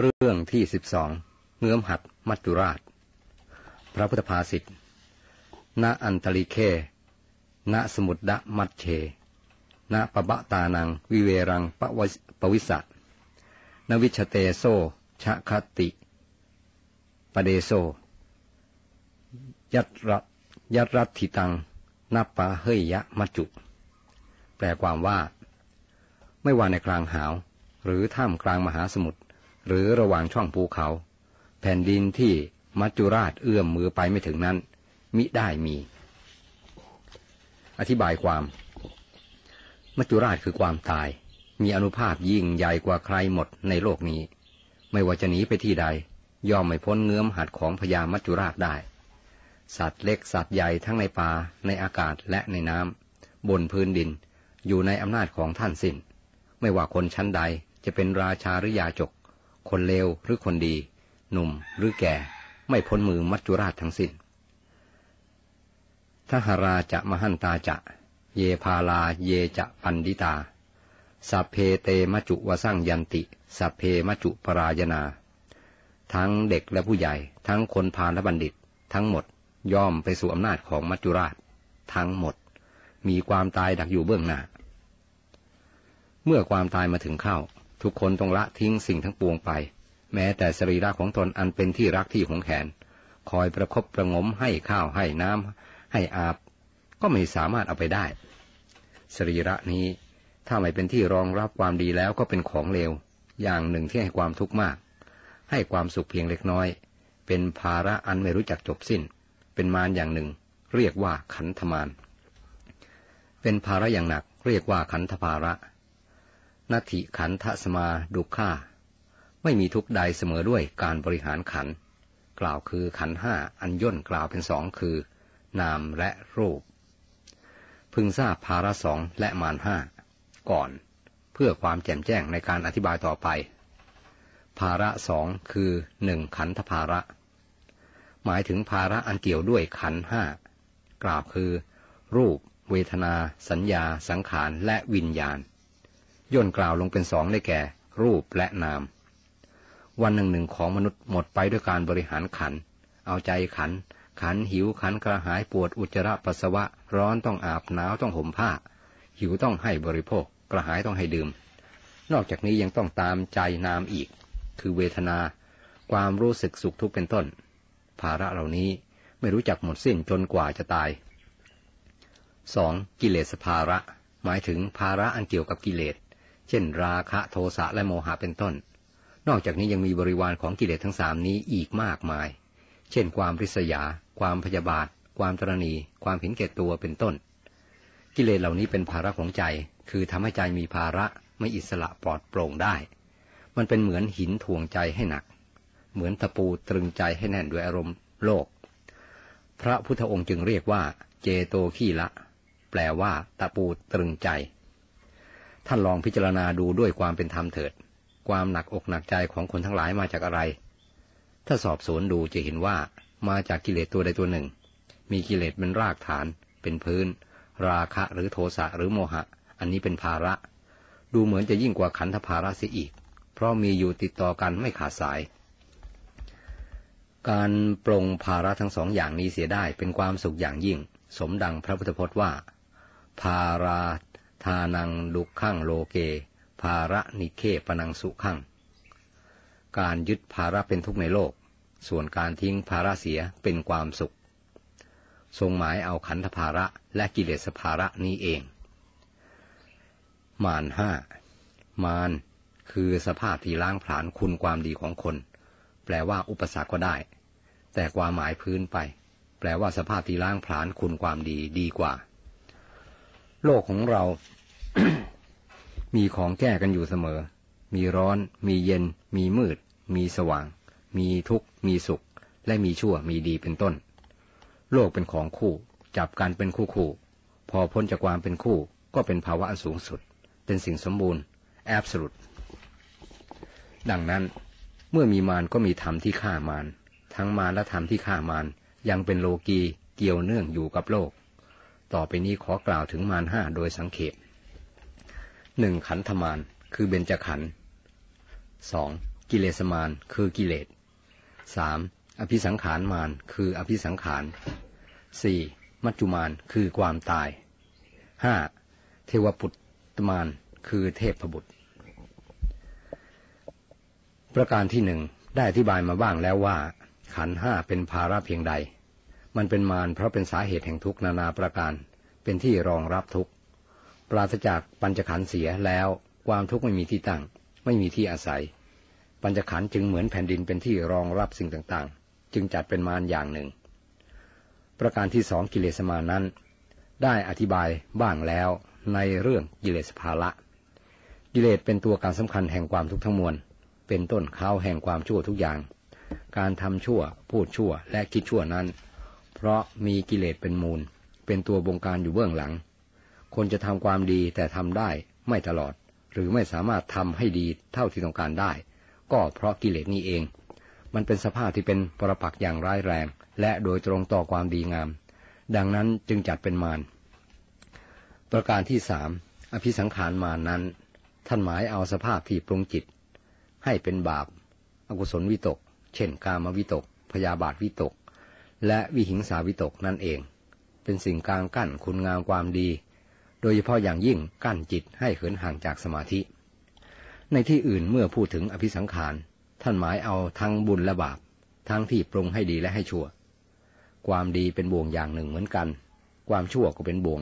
เรื่องที่สิบสองเงื้อมหัดมัจจุราช พระพุทธภาษิตณอันตริเคณสมุดดะมัตเชณปะบะตานัง วิเวรังปะวปวิสะนวิชเตโซชะคติปเดโซ ยัตรยัตรัติตังนับปะเฮยยะมัจจุ แปลความว่า ไม่ว่าในกลางหาว หรือท่ามกลางมหาสมุทร หรือระหว่างช่องภูเขา แผ่นดินที่มัจจุราชเอื้อมมือไปไม่ถึงนั้น มิได้มี อธิบายความ มัจจุราชคือความตาย มีอนุภาพยิ่งใหญ่กว่าใครหมดในโลกนี้ ไม่ว่าจะหนีไปที่ใด ย่อมไม่พ้นเงื้อมหัดของพญามัจจุราชได้ สัตว์เล็กสัตว์ใหญ่ทั้งในป่าในอากาศและในน้ำบนพื้นดินอยู่ในอำนาจของท่านสิน้น ไม่ว่าคนชั้นใดจะเป็นราชาหรือยาจก คนเลวหรือคนดี หนุ่มหรือแก่ไม่พ้นมือมัจจุราชทั้งสิน้นทหราจะมหันตาจะ เยพาลาเยจะปันดิตา สัพเพเตมจุวสั่งยันติ สัพเพมจุปรายนา ทั้งเด็กและผู้ใหญ่ ทั้งคนพาลและบัณฑิต ทั้งหมดย่อมไปสู่อำนาจของมัจจุราช ทั้งหมด มีความตายดักอยู่เบื้องหน้า เมื่อความตายมาถึงเข้า ทุกคนต้องละทิ้งสิ่งทั้งปวงไป แม้แต่สรีระของตนอันเป็นที่รักที่หงแขนคอยประครบประงมให้ข้าวให้น้ำให้อาบ ก็ไม่สามารถเอาไปได้ สรีระนี้ถ้าไม่เป็นที่รองรับความดีแล้วก็เป็นของเลว อย่างหนึ่งที่ให้ความทุกข์มาก ให้ความสุขเพียงเล็กน้อย เป็นภาระอันไม่รู้จักจบสิ้น เป็นมารอย่างหนึ่ง เรียกว่าขันธมารเป็นภาระอย่างหนัก เรียกว่าขันธภาระ นัตถิขันทสมาดุข่าไม่มีทุกใดเสมอด้วยการบริหารขัน กล่าวคือขันห้าอันย่นกล่าวเป็นสองคือ นามและรูป พึงทราบภาระสองและมารห้าก่อน เพื่อความแจ่มแจ้งในการอธิบายต่อไป ภาระสองคือหนึ่งขันธภาระ หมายถึงภาระอันเกี่ยวด้วยขันห้ากล่าวคือ รูป เวทนา สัญญา สังขารและวิญญาณ ย่นกล่าวลงเป็นสองได้แก่ รูปและนาม วันหนึ่งหนึ่งของมนุษย์หมดไปด้วยการบริหารขัน เอาใจขัน ขันหิวขันกระหายปวดอุจจาระปัสสาวะ ร้อนต้องอาบหนาวต้องห่มผ้า หิวต้องให้บริโภค กระหายต้องให้ดื่ม นอกจากนี้ยังต้องตามใจนามอีก คือเวทนา ความรู้สึกสุขทุกข์เป็นต้น ภาระเหล่านี้ไม่รู้จักหมดสิ้นจนกว่าจะตายสองกิเลสภาระ หมายถึงภาระอันเกี่ยวกับกิเลส เช่น ราคะโทสะและโมหะเป็นต้น นอกจากนี้ยังมีบริวารของกิเลสทั้งสามนี้อีกมากมาย เช่น ความริษยา ความพยาบาท ความตรณี ความเห็นแก่ตัวเป็นต้น กิเลสเหล่านี้เป็นภาระของใจ คือทำให้ใจมีภาระไม่อิสระปลอดโปร่งได้ มันเป็นเหมือนหินถ่วงใจให้หนัก เหมือนตะปูตรึงใจให้แน่นด้วยอารมณ์โลก พระพุทธองค์จึงเรียกว่า เจโตขี้ละ แปลว่าตะปูตรึงใจ ท่านลองพิจารณาดูด้วยความเป็นธรรมเถิด ความหนักอกหนักใจของคนทั้งหลายมาจากอะไร ถ้าสอบสวนดูจะเห็นว่ามาจากกิเลสตัวใดตัวหนึ่ง มีกิเลสเป็นรากฐาน เป็นพื้น ราคะหรือโทสะหรือโมหะ อันนี้เป็นภาระ ดูเหมือนจะยิ่งกว่าขันธภาระเสียอีก เพราะมีอยู่ติดต่อกันไม่ขาดสาย การปรงภาระทั้งสองอย่างนี้เสียได้เป็นความสุขอย่างยิ่ง สมดังพระพุทธพจน์ว่า ภารา ทานังลุกขังโลเก ภาระนิเคปนังสุขัง การยึดภาระเป็นทุกข์ในโลก ส่วนการทิ้งภาระเสียเป็นความสุข ทรงหมายเอาขันธภาระและกิเลสภาระนี้เอง มานห้ามานคือสภาพที่ล้างผลาญคุณความดีของคน แปลว่าอุปสรรคก็ได้ แต่ความหมายพื้นไป แปลว่าสภาพที่ล้างผลาญคุณความดีดีกว่า โลกของเรา มีของแก้กันอยู่เสมอ มีร้อน มีเย็น มีมืด มีสว่าง มีทุกข์ มีสุข และมีชั่ว มีดีเป็นต้น โลกเป็นของคู่ จับกันเป็นคู่คู่ พอพ้นจากความเป็นคู่ ก็เป็นภาวะอันสูงสุด เป็นสิ่งสมบูรณ์ แอบสุด ดังนั้น เมื่อมีมารก็มีธรรมที่ฆ่ามาร ทั้งมารและธรรมที่ฆ่ามารยังเป็นโลกีเกี่ยวเนื่องอยู่กับโลก ต่อไปนี้ขอกล่าวถึงมารห้าโดยสังเขป หนึ่งขันธมารคือเบญจขันธ์สองกิเลสมารคือกิเลสสามอภิสังขารมารคืออภิสังขารสี่มัจจุมารคือความตายห้าเทวปุตตมารคือเทพบุตร ประการที่หนึ่งได้อธิบายมาบ้างแล้วว่า ขันห้าเป็นภาระเพียงใด มันเป็นมารเพราะเป็นสาเหตุแห่งทุกนานาประการ เป็นที่รองรับทุก ปราศจากปัญจขันธ์เสียแล้วความทุกข์ไม่มีที่ตั้ง ไม่มีที่อาศัย ปัญจขันธ์จึงเหมือนแผ่นดินเป็นที่รองรับสิ่งต่างๆ จึงจัดเป็นมารอย่างหนึ่ง ประการที่สองกิเลสมานั้น ได้อธิบายบ้างแล้วในเรื่องกิเลสภาละ กิเลสเป็นตัวการสำคัญแห่งความทุกข์ทั้งมวล เป็นต้นข้าวแห่งความชั่วทุกอย่าง การทำชั่ว พูดชั่ว และคิดชั่วนั้น เพราะมีกิเลสเป็นมูล เป็นตัวบงการอยู่เบื้องหลัง คนจะทำความดีแต่ทำได้ไม่ตลอด หรือไม่สามารถทำให้ดีเท่าที่ต้องการได้ ก็เพราะกิเลสนี้เอง มันเป็นสภาพที่เป็นปรปักษ์อย่างร้ายแรง และโดยตรงต่อความดีงาม ดังนั้นจึงจัดเป็นมารประการที่สามอภิสังขารมานั้น ท่านหมายเอาสภาพที่ปรุงจิต ให้เป็นบาปอกุศลวิตก เช่น กามวิตก พยาบาทวิตก และวิหิงสาวิตกนั่นเอง เป็นสิ่งกลางกั้นคุณงามความดี โดยเฉพาะอย่างยิ่งกั้นจิตให้เหินห่างจากสมาธิ ในที่อื่นเมื่อพูดถึงอภิสังขาร ท่านหมายเอาทั้งบุญและบาป ทั้งที่ปรุงให้ดีและให้ชั่ว ความดีเป็นบ่วงอย่างหนึ่งเหมือนกัน ความชั่วก็เป็นบ่วง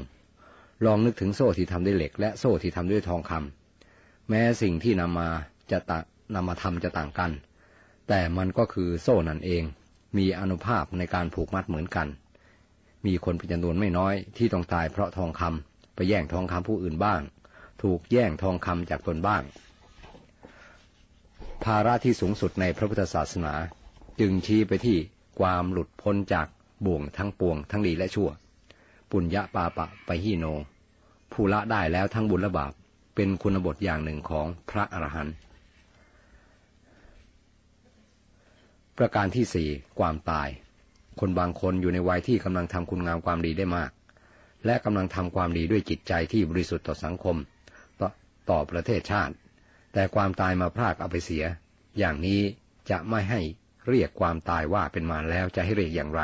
ลองนึกถึงโซ่ที่ทำด้วยเหล็ก และโซ่ที่ทำด้วยทองคำแม้สิ่งที่นำมาจะตะนำมาทำจะต่างกัน แต่มันก็คือโซ่นั่นเอง มีอนุภาพในการผูกมัดเหมือนกัน มีคนเป็นจำนวนไม่น้อยที่ต้องตายเพราะทองคำ ไปแย่งทองคำผู้อื่นบ้าง ถูกแย่งทองคำจากตนบ้าง ภาระที่สูงสุดในพระพุทธศาสนา จึงชี้ไปที่ความหลุดพ้นจากบ่วงทั้งปวงทั้งดีและชั่ว ปุญญาปาปะไปหิโน ผู้ละได้แล้วทั้งบุญและบาปเป็นคุณบทอย่างหนึ่งของพระอรหันต์ประการที่สี่ความตาย คนบางคนอยู่ในวัยที่กำลังทำคุณงามความดีได้มาก และกำลังทำความดีด้วยจิตใจที่บริสุทธิ์ต่อสังคมต่อต่อประเทศชาติ แต่ความตายมาพรากเอาไปเสีย อย่างนี้จะไม่ให้เรียกความตายว่าเป็นมารแล้วจะให้เรียกอย่างไร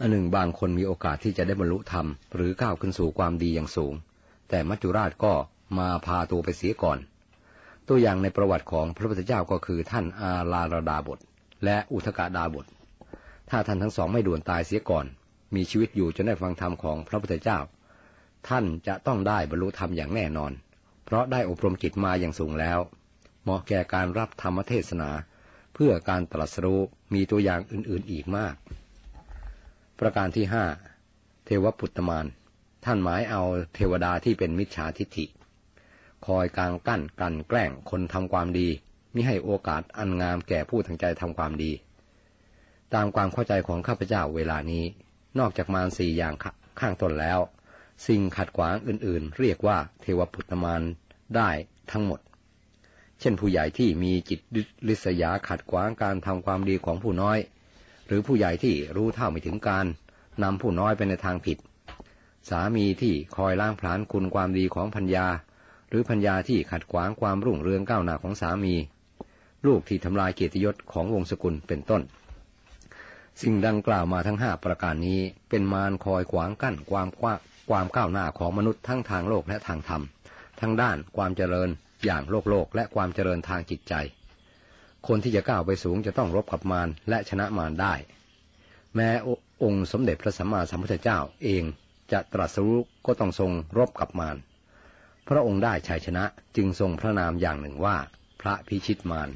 อันหนึ่งบางคนมีโอกาสที่จะได้บรรลุธรรม หรือก้าวขึ้นสู่ความดีอย่างสูง แต่มัจจุราชก็มาพาตัวไปเสียก่อน ตัวอย่างในประวัติของพระพุทธเจ้าก็คือท่านอาลาลดาบท และอุทกาดาบท ถ้าท่านทั้งสองไม่ด่วนตายเสียก่อน มีชีวิตอยู่จนได้ฟังธรรมของพระพุทธเจ้า ท่านจะต้องได้บรรลุธรรมอย่างแน่นอน เพราะได้อบรมจิตมาอย่างสูงแล้ว เหมาะแก่การรับธรรมเทศนา เพื่อการตรัสรู้มีตัวอย่างอื่นๆอีกมาก ประการที่ห้าเทวปุตตมาน ท่านหมายเอาเทวดาที่เป็นมิจฉาทิฏฐิ คอยกางกั้นกันแกล้งคนทำความดีมิให้โอกาสอันงามแก่ผู้ทั้งใจทำความดี ตามความเข้าใจของข้าพเจ้าเวลานี้ นอกจากมารสี่อย่างข้างต้นแล้ว สิ่งขัดขวางอื่นๆ เรียกว่าเทวปุตตมานได้ทั้งหมด เช่นผู้ใหญ่ที่มีจิตลิษยาขัดขวางการทำความดีของผู้น้อย หรือผู้ใหญ่ที่รู้เท่าไม่ถึงการนำผู้น้อยไปในทางผิด สามีที่คอยล้างผลาญคุณความดีของพัญญา หรือพัญญาที่ขัดขวางความรุ่งเรืองก้าวหน้าของสามี ลูกที่ทำลายเกียรติยศของวงศกุลเป็นต้น สิ่งดังกล่าวมาทั้งห้าประการนี้เป็นมารคอยขวางกั้นความกว้าความก้าวหน้าของมนุษย์ทั้งทางโลกและทางธรรม ทั้งด้านความเจริญอย่างโลกโลกและความเจริญทางจิตใจ คนที่จะก้าวไปสูงจะต้องรบกับมารและชนะมารได้ แม้องค์สมเด็จพระสัมมาสัมพุทธเจ้าเองจะตรัสรู้ก็ต้องทรงรบกับมาร พระองค์ได้ชัยชนะจึงทรงพระนามอย่างหนึ่งว่า พระพิชิตมาร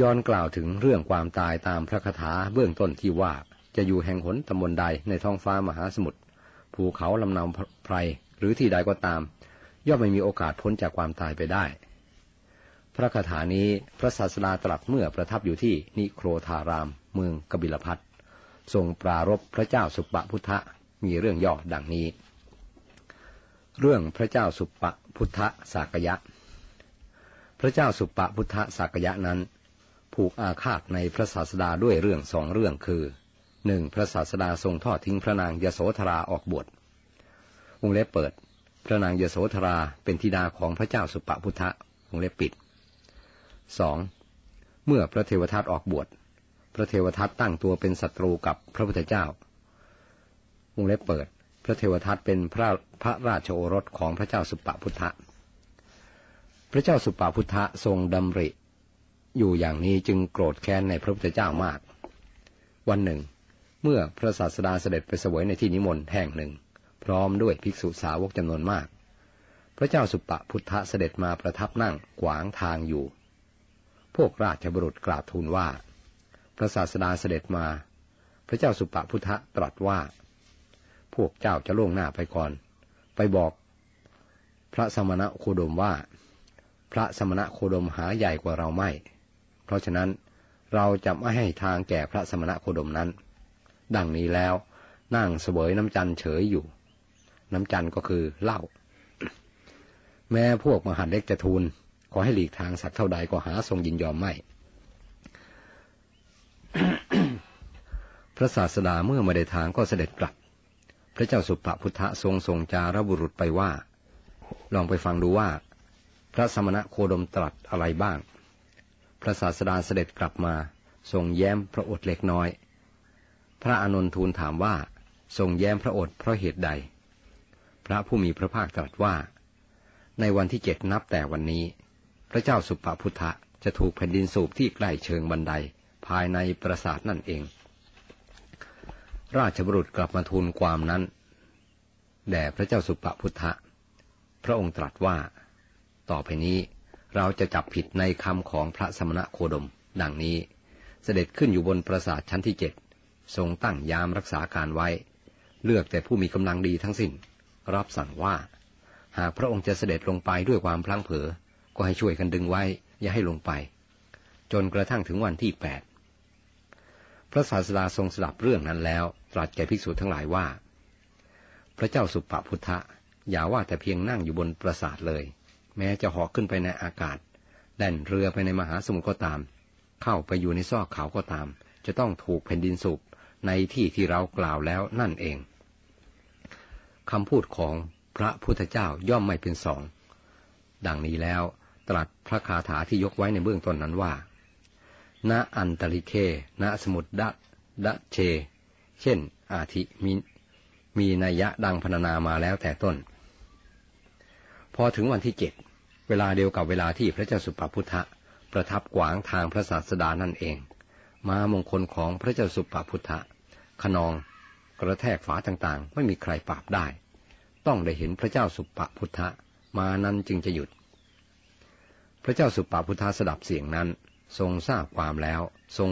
ย้อนกล่าวถึงเรื่องความตายตามพระคาถาเบื้องต้นที่ว่าจะอยู่แห่งหนตำบลใดในท้องฟ้ามหาสมุทรภูเขาลำนำไพรหรือที่ใดก็ตาม ย่อมไม่มีโอกาสพ้นจากความตายไปได้ พระคาถานี้พระศาสดาตรัสเมื่อประทับอยู่ที่นิโครธาราม เมืองกบิลพัททรงปรารบพระเจ้าสุปปพุทธมีเรื่องย่อดังนี้ เรื่องพระเจ้าสุปปพุทธสากยะ พระเจ้าสุปปพุทธสากยะนั้น ผูกอาฆาตในพระศาสดาด้วยเรื่องสองเรื่องคือหนึ่งพระศาสดาทรงทอดทิ้งพระนางยโสธราออกบวชวงเล็บเปิด พระนางยโสธราเป็นธิดาของพระเจ้าสุปปพุทธวงเล็บปิดสองเมื่อพระเทวทัตออกบวช พระเทวทัตตั้งตัวเป็นศัตรูกับพระพุทธเจ้าวงเล็บเปิด พระเทวทัตเป็นพระพระราชโอรสของพระเจ้าสุปปพุทธะ พระเจ้าสุปพุทธะทรงดำริ อยู่อย่างนี้จึงโกรธแค้นในพระพุทธเจ้ามาก วันหนึ่ง เมื่อพระศาสดาเสด็จไปเสวยในที่นิมนต์แห่งหนึ่ง พร้อมด้วยภิกษุสาวกจำนวนมาก พระเจ้าสุปปพุทธะเสด็จมาประทับนั่งขวางทางอยู่ พวกราชบุรุษกราบทูลว่า พระศาสดาเสด็จมา พระเจ้าสุปปพุทธะตรัสว่า พวกเจ้าจะล่วงหน้าไปก่อน ไปบอก พระสมณะโคดมว่า พระสมณะโคดมหาใหญ่กว่าเราไม่ เพราะฉะนั้นเราจะไม่ให้ทางแก่พระสมณะโคดมนั้น ดังนี้แล้วนั่งเสวยน้ำจันเฉยอยู่ น้ำจันก็คือเหล้าแม้พวกมหาเล็กจะทูลขอให้หลีกทางสักเท่าใดก็หาทรงยินยอมไม่ พระศาสดาเมื่อม่ได้ทางก็เสด็จกลับ พระเจ้าสุภพุทธะทรงส่งจารบุรุษไปว่า ลองไปฟังดูว่า พระสมณะโคดมตรัสอะไรบ้าง พระศาสดาเสด็จกลับมาทรงแย้มพระโอษฐ์เล็กน้อย พระอานนทูลถามว่าทรงแย้มพระโอษฐ์เพราะเหตุใด พระผู้มีพระภาคตรัสว่า ในวันที่เจ็ดนับแต่วันนี้ พระเจ้าสุภพุทธะจะถูกแผ่นดินสูบที่ใกล้เชิงบันไดภายในปราสาทนั่นเอง ราชบุรุษกลับมาทูลความนั้นแด่พระเจ้าสุปพุทธะ พระองค์ตรัสว่า ต่อไปนี้ เราจะจับผิดในคำของพระสมณะโคดม ดังนี้ เสด็จขึ้นอยู่บนปราสาทชั้นที่เจ็ดทรงตั้งยามรักษาการไว้ เลือกแต่ผู้มีกำลังดีทั้งสิน้น รับสั่งว่า หากพระองค์จะเสด็จลงไปด้วยความพลั้งเผลอก็ให้ช่วยกันดึงไว้ อย่าให้ลงไป จนกระทั่งถึงวันที่แปดพระศาสดาทรงสดับเรื่องนั้นแล้ว ตรัสแก่ภิกษุทั้งหลายว่า พระเจ้าสุปปพุทธะอย่าว่าแต่เพียงนั่งอยู่บนปราสาทเลย แม้จะหอกขึ้นไปในอากาศแล่นเรือไปในมหาสมุทรก็ตาม เข้าไปอยู่ในซอกเขาก็ตาม จะต้องถูกแผ่นดินสูบในที่ที่เรากล่าวแล้วนั่นเองคำพูดของพระพุทธเจ้าย่อมไม่เป็นสอง ดังนี้แล้วตรัสพระคาถาที่ยกไว้ในเบื้องต้นนั้นว่า ณ อันตริเค ณ สมุดดะดะเช เช่น อาทิมีมีนัยยะดังพรรณนามาแล้วแต่ต้น พอถึงวันที่เจ็ด เวลาเดียวกับเวลาที่พระเจ้าสุปพุทธะประทับขวางทางพระศาสดานั่นเองมามงคลของพระเจ้าสุปพุทธะขนองกระแทกฝาต่างๆ ไม่มีใครปราบได้ ต้องได้เห็นพระเจ้าสุปพุทธะมานั้นจึงจะหยุด พระเจ้าสุปพุทธะสดับเสียงนั้น ทรงทราบความแล้ว ทรง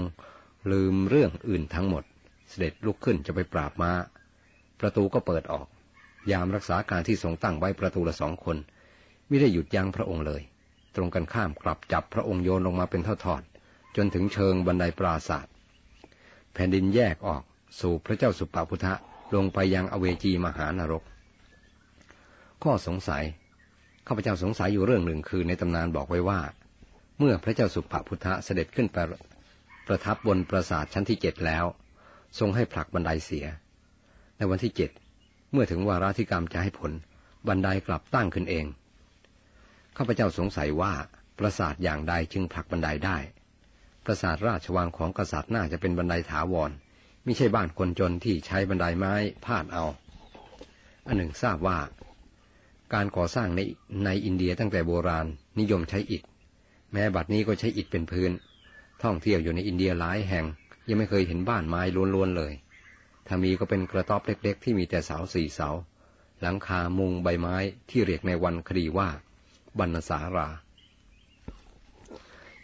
ลืมเรื่องอื่นทั้งหมด เสด็จลุกขึ้นจะไปปราบมา้า ประตูก็เปิดออก ยามรักษาการที่ทรงตั้งไว้ประตูละสองคน ไม่ได้หยุดยั้งพระองค์เลย ตรงกันข้ามกลับจับพระองค์โยนลงมาเป็นเท่าทอด จนถึงเชิงบันไดปราศาสตร์แผ่นดินแยกออกสู่พระเจ้าสุปปพุทธะลงไปยังอเวจีมหานรก ข้อสงสัยข้าพเจ้าสงสัยอยู่เรื่องหนึ่งคือในตำนานบอกไว้ว่า เมื่อพระเจ้าสุภพุทธะเสด็จขึ้นไปประทับบนปราสาทชั้นที่เจ็ดแล้ว ทรงให้ผลักบันไดเสีย ในวันที่เจ็ดเมื่อถึงวาระที่กรรมจะให้ผลบันไดกลับตั้งขึ้นเอง ข้าพเจ้าสงสัยว่าปราสาทอย่างใดจึงผลักบันไดได้ ปราสาทราชวังของกษัตริย์น่าจะเป็นบันไดถาวรไม่ใช่บ้านคนจนที่ใช้บันไดไม้พาดเอา อันหนึ่งทราบว่า การก่อสร้างในในอินเดียตั้งแต่โบราณนิยมใช้อิฐ แม้บัดนี้ก็ใช้อิฐเป็นพื้น ท่องเที่ยวอยู่ในอินเดียหลายแห่ง ยังไม่เคยเห็นบ้านไม้ล้วนๆเลย ถ้ามีก็เป็นกระต๊อบเล็ก ๆ ที่มีแต่เสาสี่เสา หลังคามุงใบไม้ที่เรียกในวันคดีว่า บรรณสารา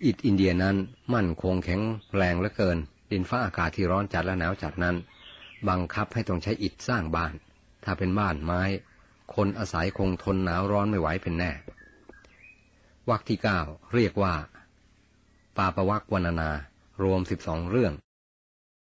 อิฐอินเดียนั้นมั่นคงแข็งแรงเหลือเกิน ดินฟ้าอากาศที่ร้อนจัดและหนาวจัดนั้น บังคับให้ต้องใช้อิฐสร้างบ้าน ถ้าเป็นบ้านไม้ คนอาศัยคงทนหนาวร้อนไม่ไหวเป็นแน่วรรคที่เก้าเรียกว่า ปาปวักวรรณนา รวมสิบสองเรื่อง